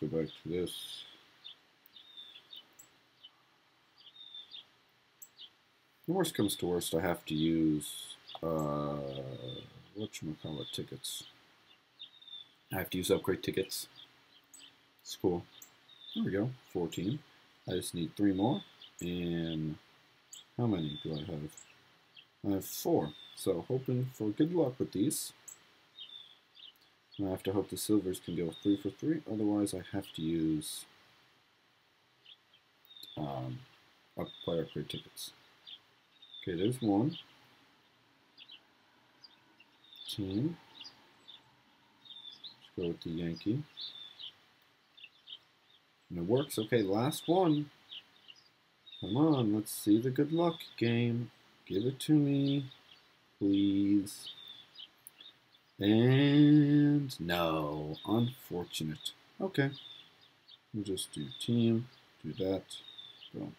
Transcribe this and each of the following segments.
Go back to this. Worst comes to worst, I have to use uh, whatchamacallit tickets. I have to use upgrade tickets. It's cool. There we go, 14. I just need three more. And how many do I have? I have four. So hoping for good luck with these. I have to hope the silvers can go three for three. Otherwise, I have to use um, player upgrade tickets. Okay, there's one. Team. Let's go with the Yankee. And it works. Okay, last one. Come on, let's see the good luck game. Give it to me, please. And no, unfortunate. Okay, we'll just do team, do that, boom.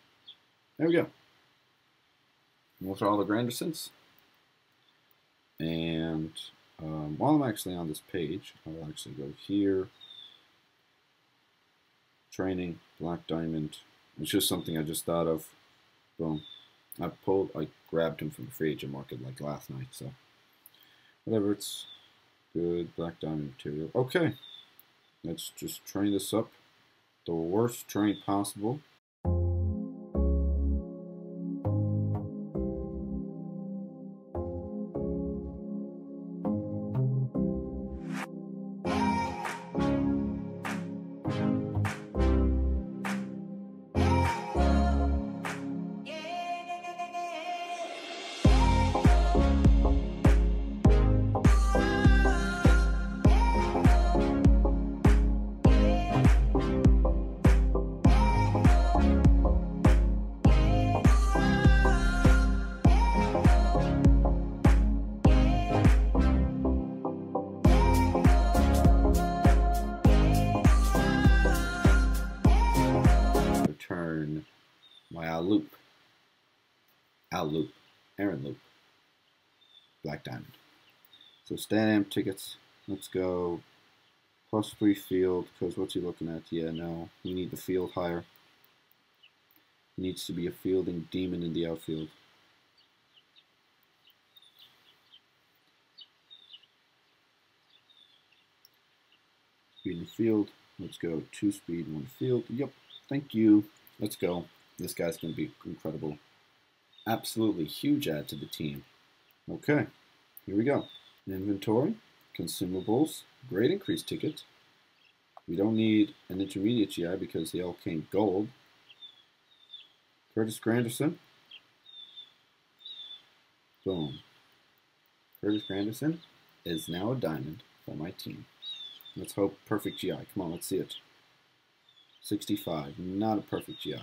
There we go. Those are all the Grandersons. And um, while I'm actually on this page, I'll actually go here, training, black diamond. It's just something I just thought of. Boom. I pulled, I grabbed him from the free agent market like last night, so whatever, it's good black diamond material. Okay, let's just train this up the worst train possible. Loop. Al Loop. Aaron Loop. Black Diamond. So Amp tickets. Let's go. Plus three field, because what's he looking at? Yeah, no. We need the field higher. Needs to be a fielding demon in the outfield. Speed in the field. Let's go two speed, one field. Yep. Thank you. Let's go. This guy's going to be incredible. Absolutely huge add to the team. Okay. Here we go. Inventory, consumables, grade increase ticket. We don't need an intermediate GI because they all came gold. Curtis Granderson. Boom. Curtis Granderson is now a diamond for my team. Let's hope perfect GI. Come on, let's see it. 65, not a perfect GI.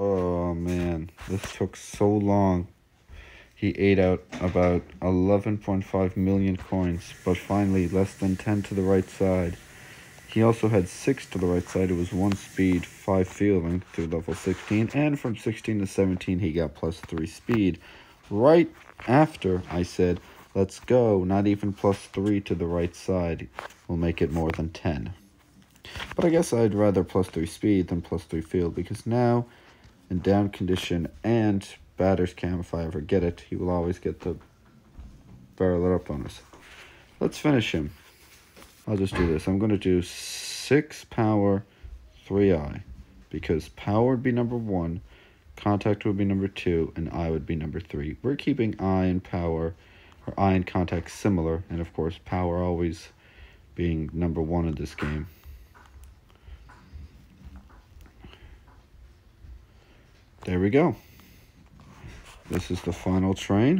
Oh man, this took so long. He ate out about 11.5 million coins, but finally less than 10 to the right side. He also had 6 to the right side. It was 1 speed, 5 fielding through level 16. And from 16 to 17, he got plus 3 speed. Right after I said, let's go, not even plus 3 to the right side will make it more than 10. But I guess I'd rather plus 3 speed than plus 3 field because now in down condition and batter's cam, if I ever get it, he will always get the barrel it up bonus. Let's finish him. I'll just do this. I'm going to do 6 power, 3 eye. Because power would be number 1, contact would be number 2, and eye would be number 3. We're keeping eye and power, or eye and contact similar, and of course power always being number 1 in this game. There we go. This is the final train.